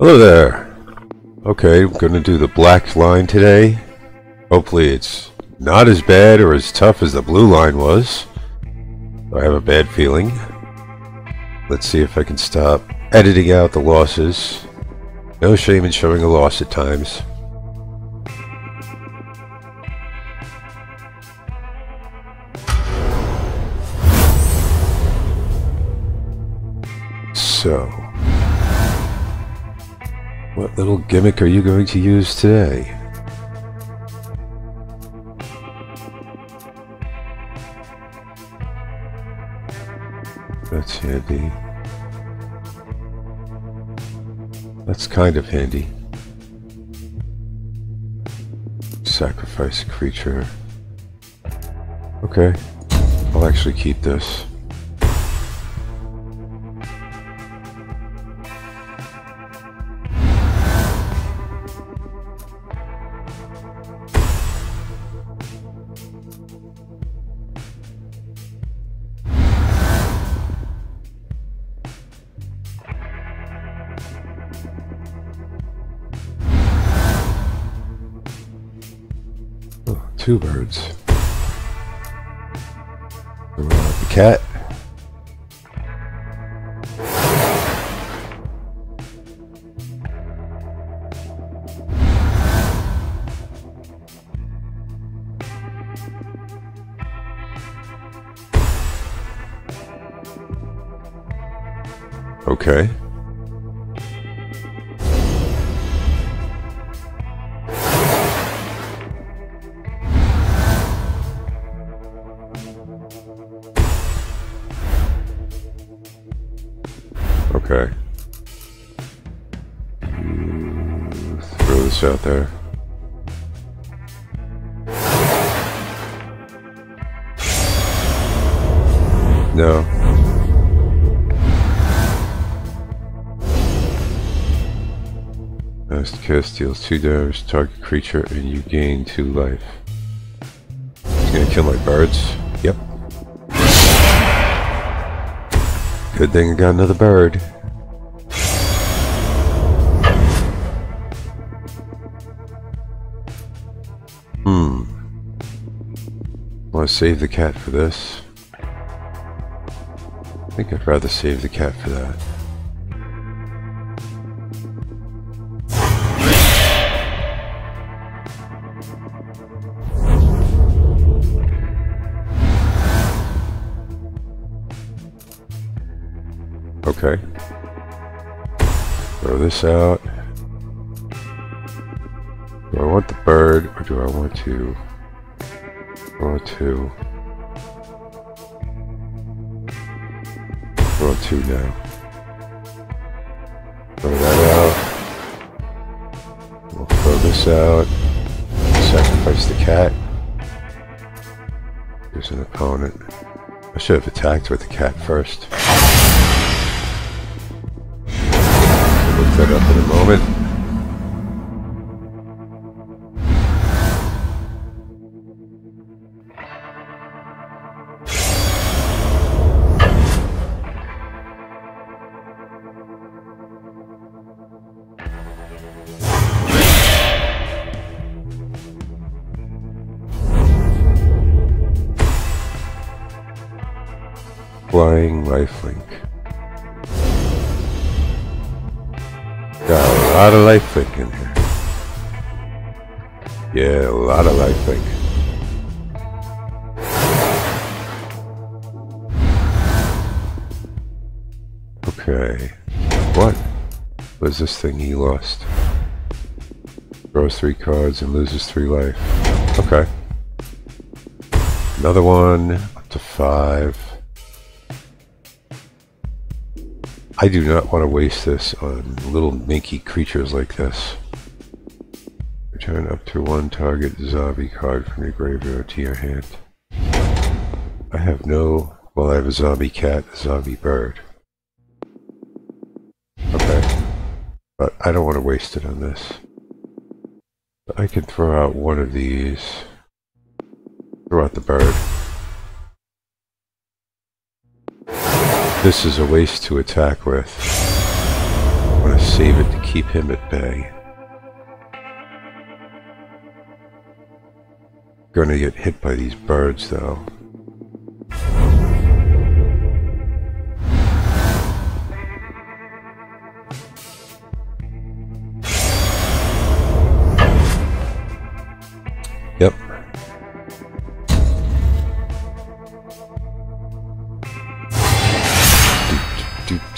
Hello there. Okay, I'm to do the black line today. Hopefully it's not as bad or as tough as the blue line was. I have a bad feeling. Let's see if I can stop editing out the losses. No shame in showing a loss at times. So, what little gimmick are you going to use today? That's handy. That's kind of handy. Sacrifice creature. Okay. I'll actually keep this. Two birds. the cat. No. Last cast deals two damage to target creature and you gain two life. He's gonna kill my birds. Yep. Good thing I got another bird. Hmm. Want to save the cat for this? I think I'd rather save the cat for that. Okay. Throw this out. Do I want the bird or do I want to? I want to. I want two now. Throw that out. We'll throw this out. Sacrifice the cat. There's an opponent. I should have attacked with the cat first. Was this thing he lost? Draws three cards and loses three life. Okay. Another one, up to five. I do not want to waste this on little minky creatures like this. Return up to one target zombie card from your graveyard to your hand. I have no... Well, I have a zombie cat, a zombie bird. I don't want to waste it on this. I can throw out one of these. Throw out the bird. This is a waste to attack with. I'm gonna save it to keep him at bay. Gonna get hit by these birds though.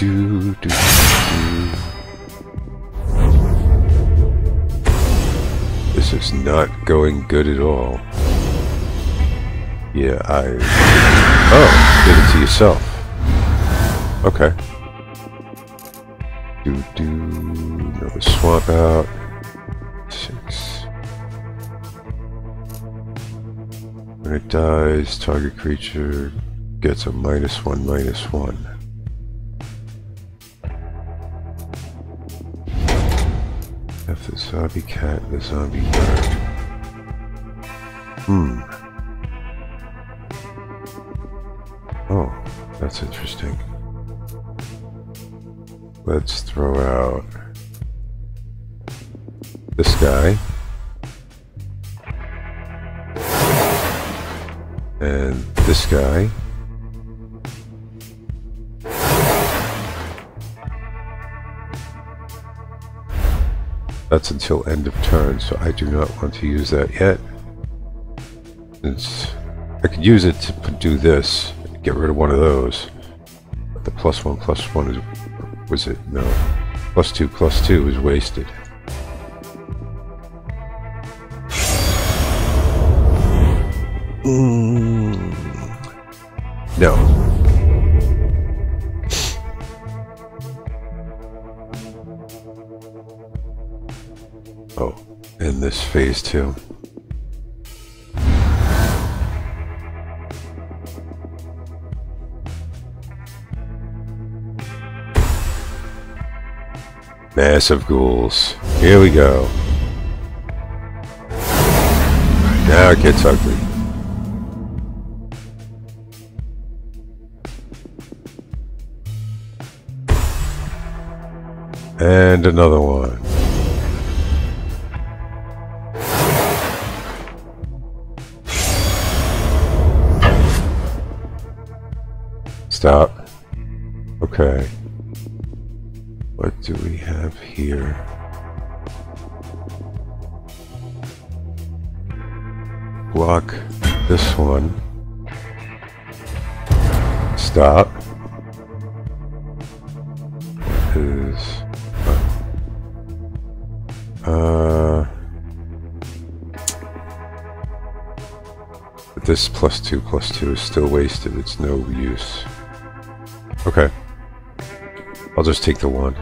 Do, do, do. This is not going good at all. Yeah, I... Oh, did it to yourself. Okay. Do, do, another swap out. Six. When it dies, target creature gets a minus one, minus one. Zombie cat, the zombie bird. Hmm. Oh, that's interesting. Let's throw out this guy. And this guy. That's until end of turn, so I do not want to use that yet. Since I could use it to do this, get rid of one of those. But the plus one, plus one is, was it? No. Plus two, plus two is wasted. Mm. No. This phase two. Mass of ghouls. Here we go. Now it gets ugly. And another one. Stop. Okay. What do we have here? Block this one. Stop. What is... Uh... This plus two plus two is still wasted. It's no use. Okay. I'll just take the one.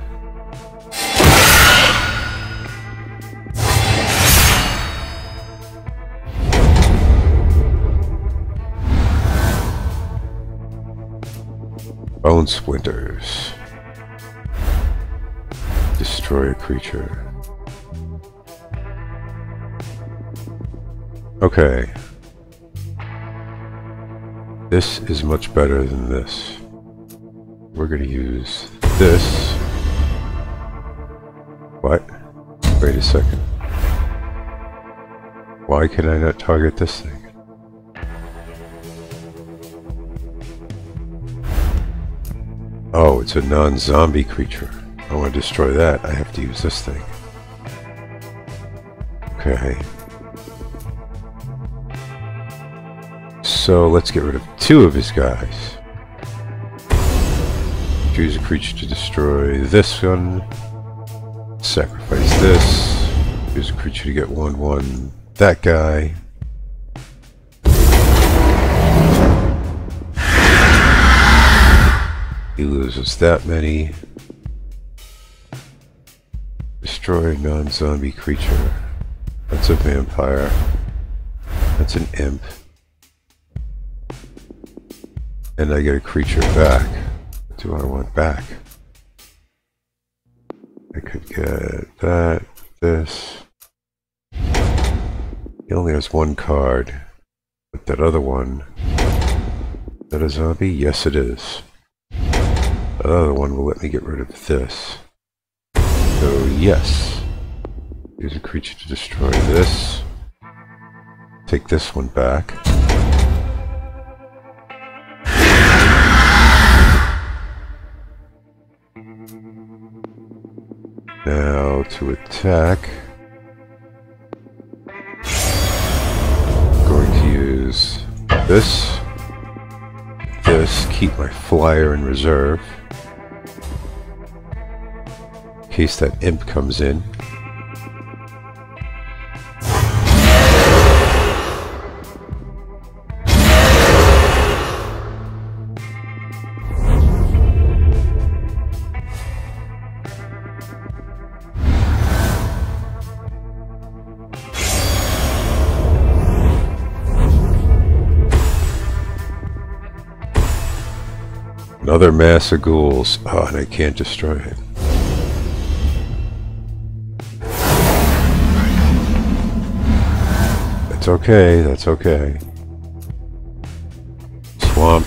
Bone splinters. Destroy a creature. Okay. This is much better than this. We're gonna use this. What? Wait a second. Why can I not target this thing? Oh, it's a non-zombie creature. I want to destroy that. I have to use this thing. Okay. So let's get rid of two of his guys. Choose a creature to destroy this one. Sacrifice this. Choose a creature to get one, one. That guy. He loses that many. Destroy a non-zombie creature. That's a vampire. That's an imp. And I get a creature back. Do I want back? I could get that, this. He only has one card. But that other one. Is that a zombie? Yes, it is. The other one will let me get rid of this. So yes. Use a creature to destroy this. Take this one back. Now to attack. Going to use this, this, keep my flyer in reserve. In case that imp comes in. Another mass of ghouls. Oh, and I can't destroy it. That's okay, that's okay. Swamp.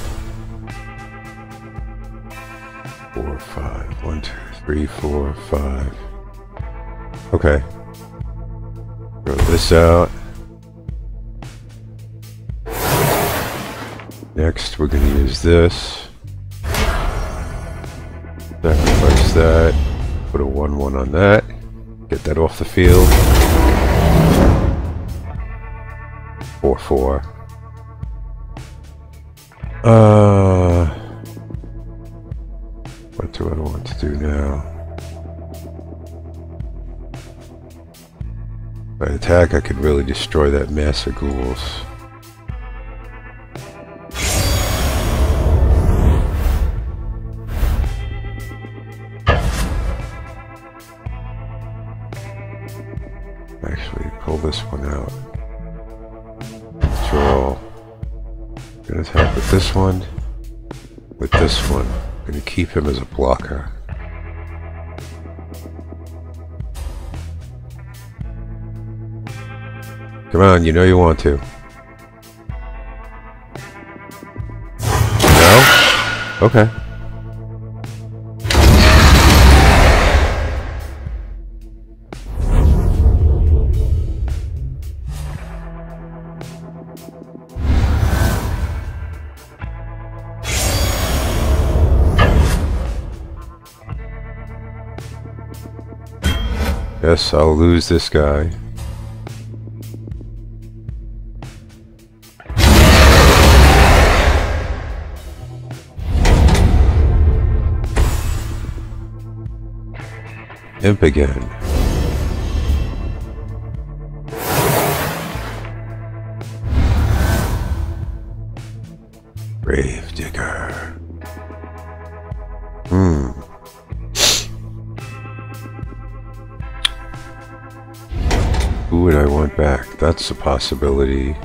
Four, five. One, two, three, four, five. Okay. Throw this out. Next, we're going to use this. That. Put a 1-1 on that. Get that off the field. 4-4. Uh, what do I want to do now? By attack, I could really destroy that mass of ghouls. This one out. Draw. Gonna attack with this one. With this one. I'm Gonna keep him as a blocker. Come on, you know you want to. No? Okay. I'll lose this guy. Imp again. Gravedigger. Hmm. Who would I want back? That's a possibility.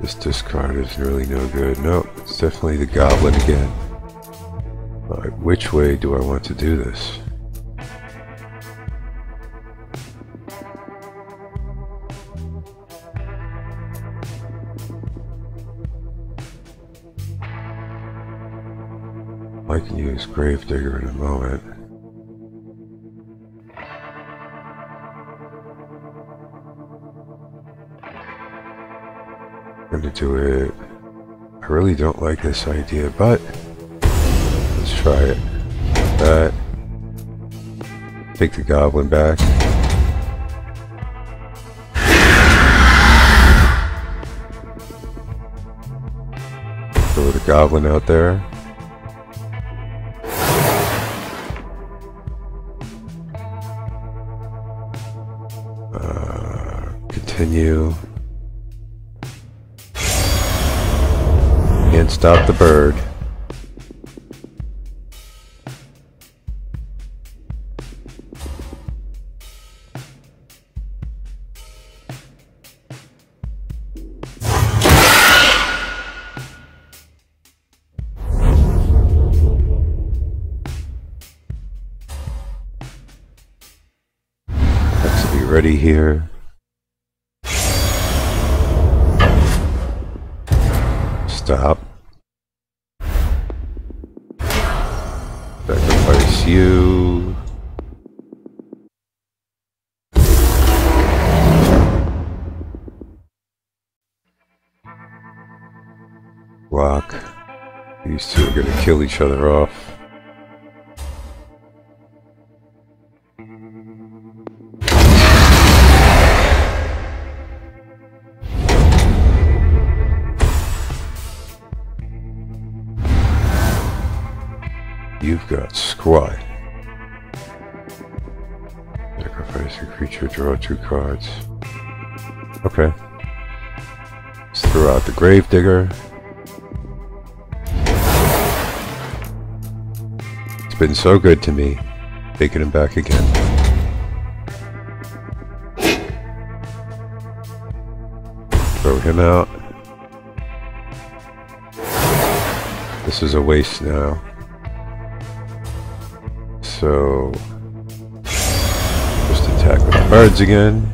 This discard is really no good. No, it's definitely the goblin again. Which way do I want to do this? I can use Gravedigger in a moment. Do it. I really don't like this idea, but let's try it. That. Take the goblin back. Throw the goblin out there. Uh, continue. Stop the bird. Be ready here. Kill each other off. You've got squat. Sacrifice a creature, draw two cards. Okay. Let's throw out the Gravedigger. Been so good to me. Taking him back again. Throw him out. This is a waste now. So just attack with the birds again.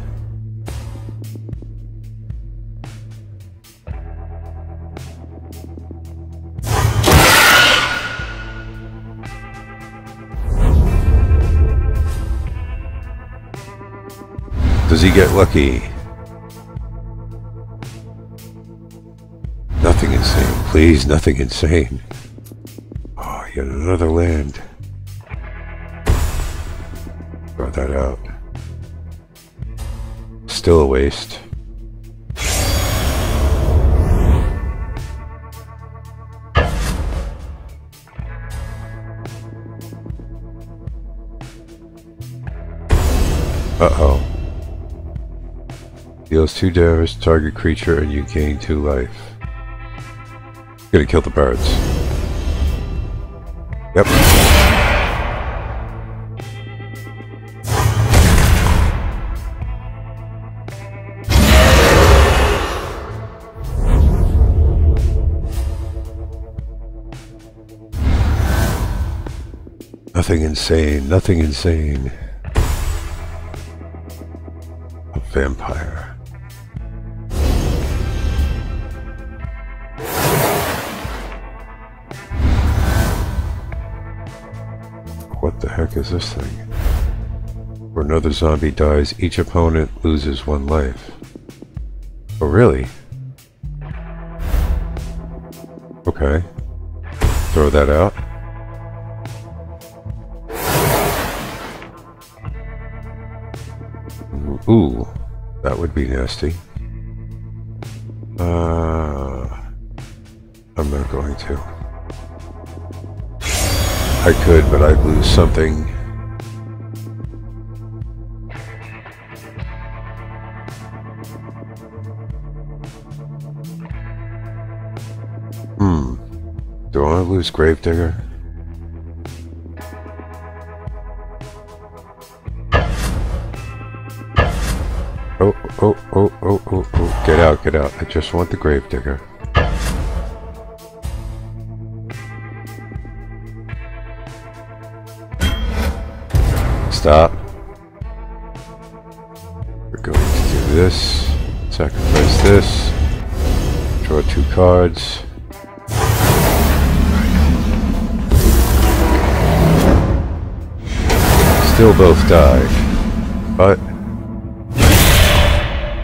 Does he get lucky? Nothing insane. Please, nothing insane. Oh, yet another land. Throw that out. Still a waste. Uh-oh. Deals two damage, to target creature, and you gain two life. Gonna kill the birds. Yep. Nothing insane, nothing insane. A vampire. Heck is this thing? Where another zombie dies, each opponent loses one life. Oh, really? Okay. Throw that out. Ooh, that would be nasty. Uh, I'm not going to. I could, but I'd lose something. Hmm. Do I lose Gravedigger? Oh, oh, oh, oh, oh, oh. Get out, get out. I just want the Gravedigger. Stop. We're going to do this. Sacrifice this. Draw two cards. Still both die. But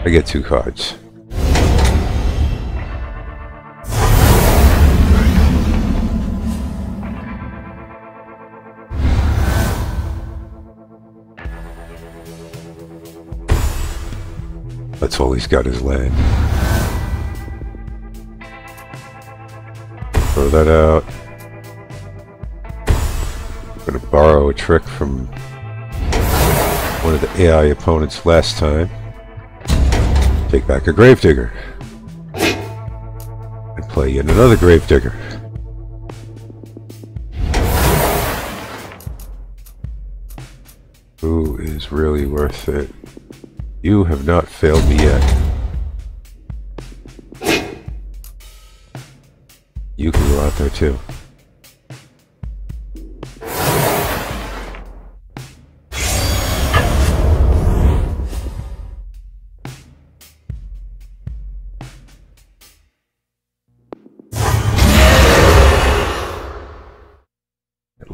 I get two cards. That's all he's got is land. Throw that out. I'm gonna borrow a trick from one of the AI opponents last time. Take back a Gravedigger. And play yet another Gravedigger. Who is really worth it? You have not failed me yet. You can go out there too.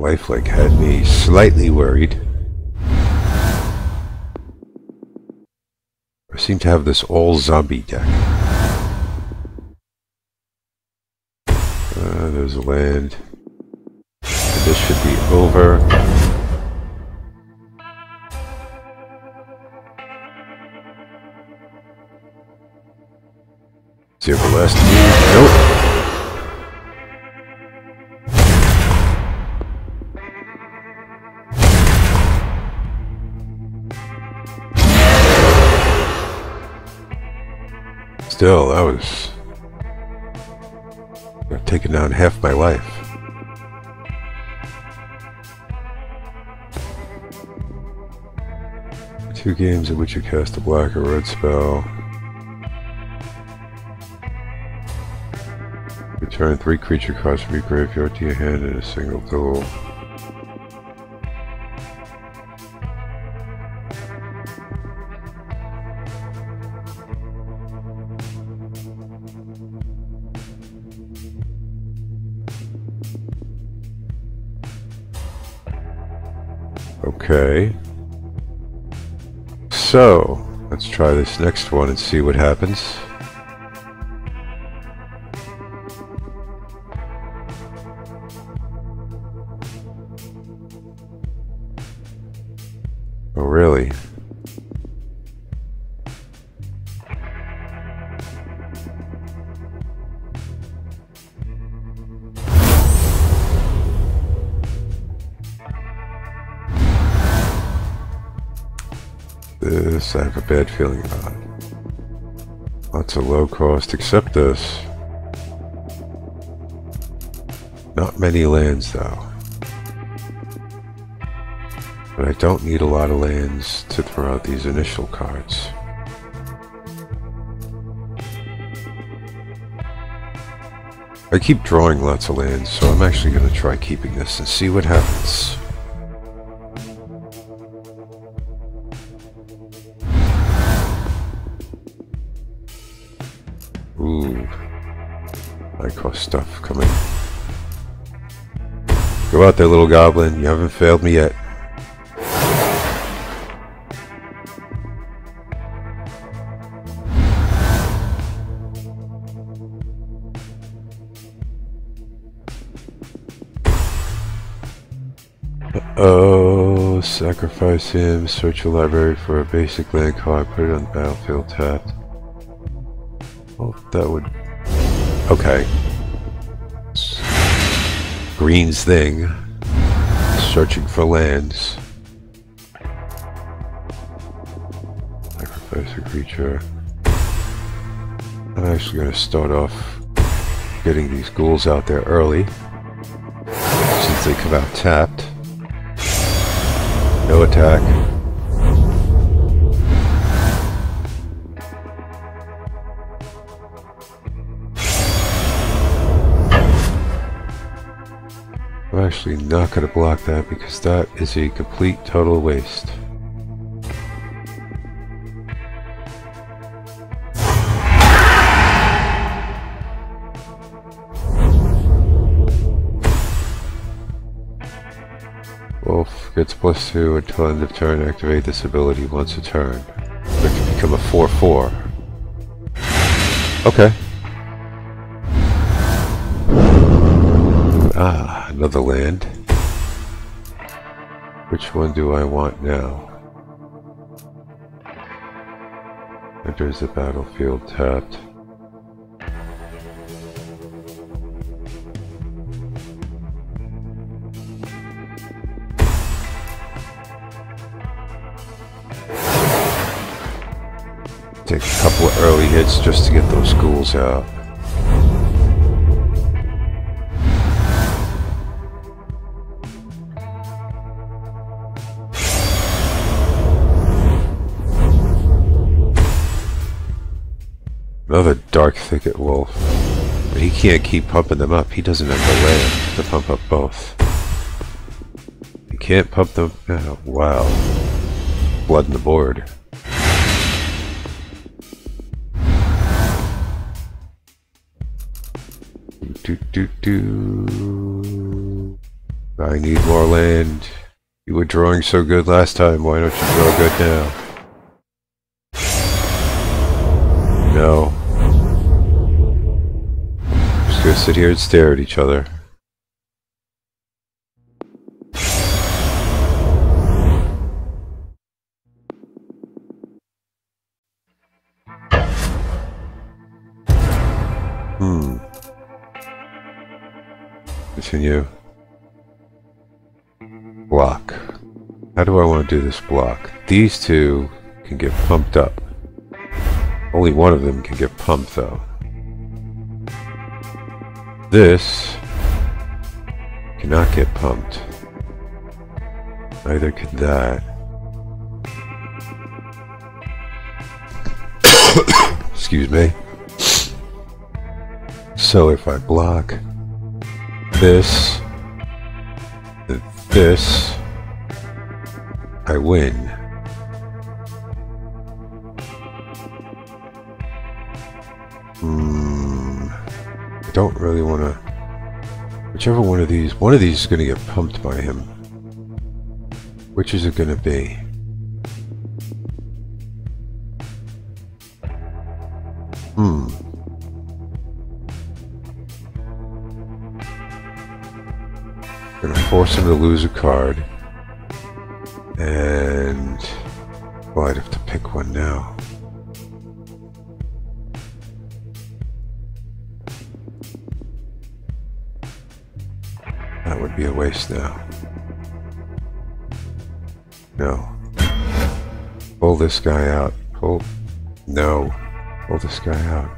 lifelink had me slightly worried. Seem to have this all zombie deck. Uh, there's a land. And this should be over. The last. Nope. Still, that was... taking down half my life. Two games in which you cast a black or red spell. Return three creature cards from your graveyard to your hand in a single duel. Try this next one and see what happens. Bad feeling about. it. Lots of low cost, except this. Not many lands though. But I don't need a lot of lands to throw out these initial cards. I keep drawing lots of lands, so I'm actually going to try keeping this and see what happens. Out there, little goblin. You haven't failed me yet. oh, sacrifice him, search your library for a basic land card, put it on the battlefield tapped. Well, that would... Okay. Green's thing. Searching for lands. Sacrifice a creature. I'm actually going to start off getting these ghouls out there early. Since they come out tapped. No attack. Actually not going to block that because that is a complete total waste. Wolf gets plus 2 until end of turn. Activate this ability once a turn. It can become a 4-4. Okay. Another land. Which one do I want now? Enters the battlefield tapped. Take a couple of early hits just to get those ghouls out. Dark Thicket Wolf. But he can't keep pumping them up. He doesn't have the land to pump up both. He can't pump them... Oh, wow. Blood in the board. Do, do, do. I need more land. You were drawing so good last time, why don't you draw good now? No. Just sit here and stare at each other. Hmm. Continue. Block. How do I want to do this block? These two can get pumped up. Only one of them can get pumped though. This cannot get pumped. Neither can that. Excuse me. So if I block this, this, I win. Don't really want to... Whichever one of these... One of these is going to get pumped by him. Which is it going to be? Hmm. Gonna force him to lose a card. And... Well, I'd have to pick one now. Waste now. No. Pull this guy out. Pull... No. Pull this guy out.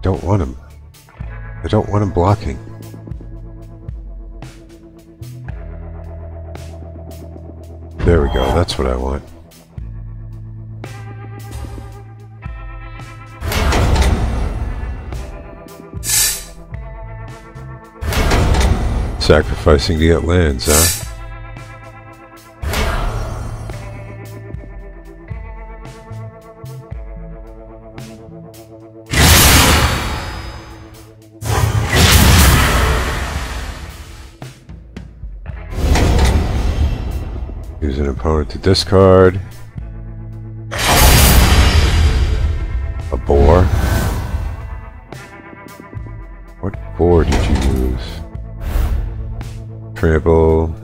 Don't want him. I don't want him blocking. There we go, that's what I want. Sacrificing to get lands, huh? Use an opponent to discard. Trample.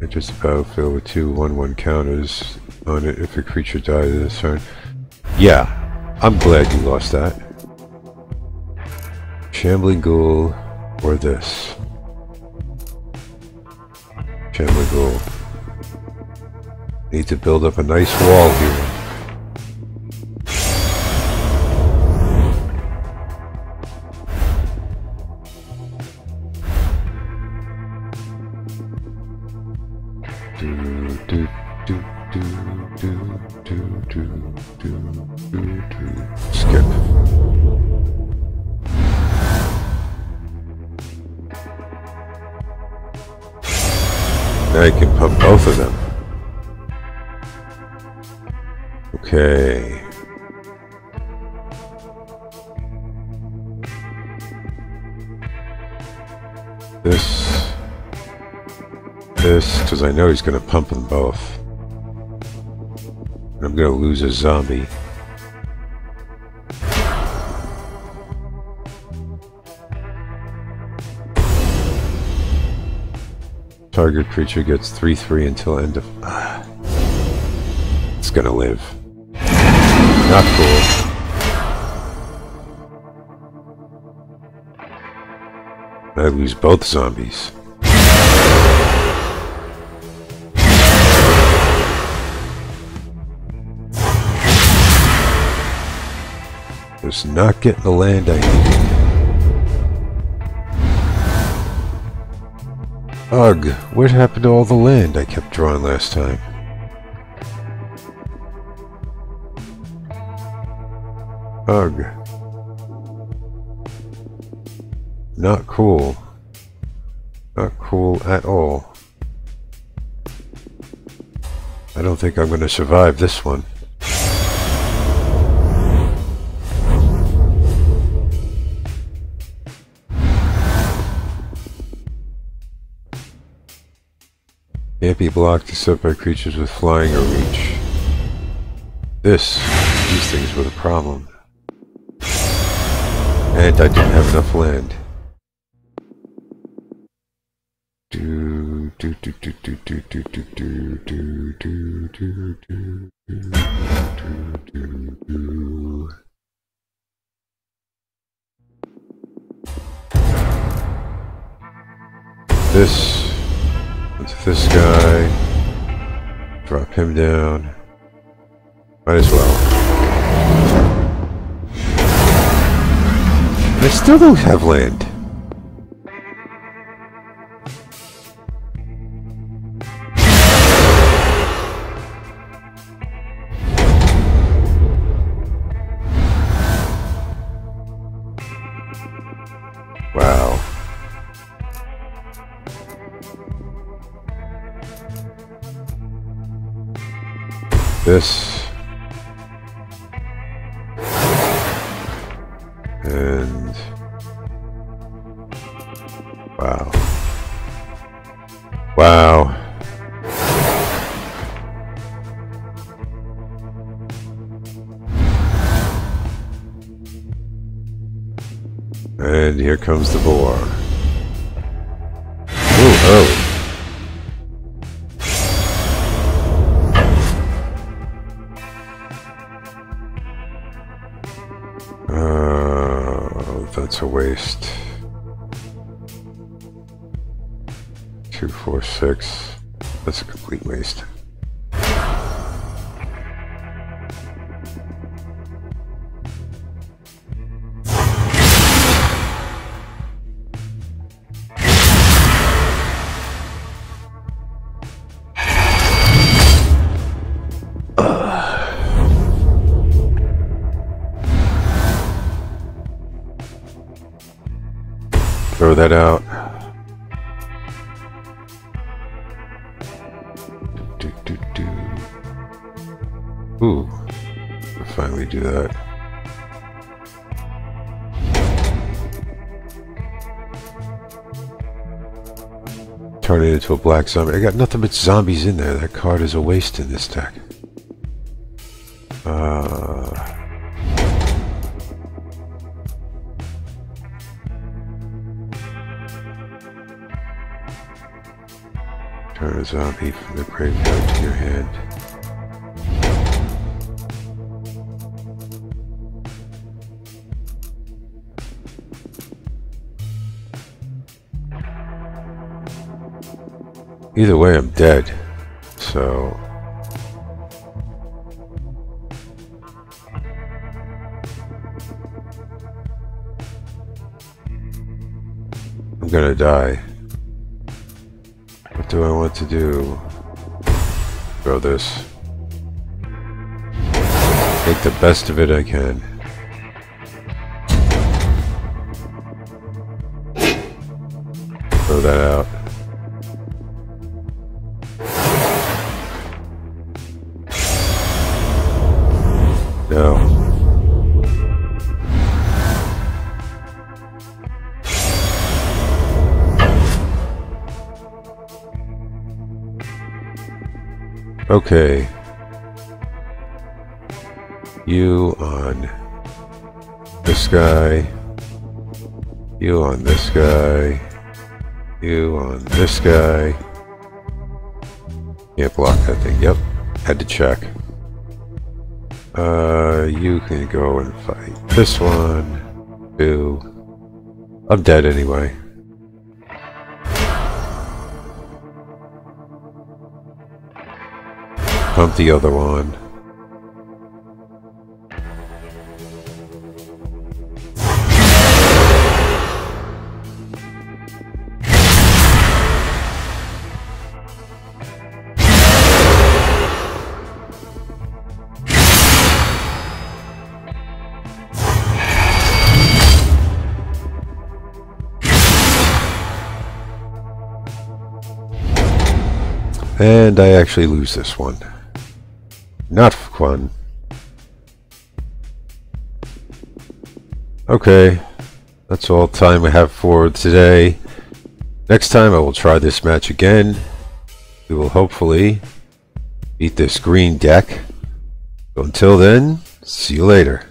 Enters the battlefield with two 1-1 counters on it if a creature dies this turn. Yeah, I'm glad you lost that. Shambling Ghoul or this. Shambling Ghoul. Need to build up a nice wall here. This. This, because I know he's going to pump them both. And I'm going to lose a zombie. Target creature gets 3-3 until end of... It's gonna live. Not cool. I lose both zombies. Just not getting the land I needed. Ugh, what happened to all the land I kept drawing last time? Ugh. Not cool. Not cool at all. I don't think I'm going to survive this one. Can't be blocked except by creatures with flying or reach. This, these things were the problem. And I didn't have enough land. Do do do do do do do do do do do do do do do This into this guy. Drop him down. Might as well. I still don't have land. This. Throw that out. Do, do, do. Ooh. We'll finally do that. Turn it into a black zombie. I got nothing but zombies in there. That card is a waste in this deck. Zombie from the graveyard to your hand. Either way, I'm dead. So... I'm gonna die. Do I want to do? Throw this. Make the best of it I can. Throw that out. Okay. You on this guy. You on this guy. You on this guy. Can't block that thing. Yep. Had to check. Uh, you can go and fight this one. Two. I'm dead anyway. The other one. And I actually lose this one. Not fun. Okay, that's all time we have for today. Next time I will try this match again. we will hopefully beat this green deck. So until then, see you later.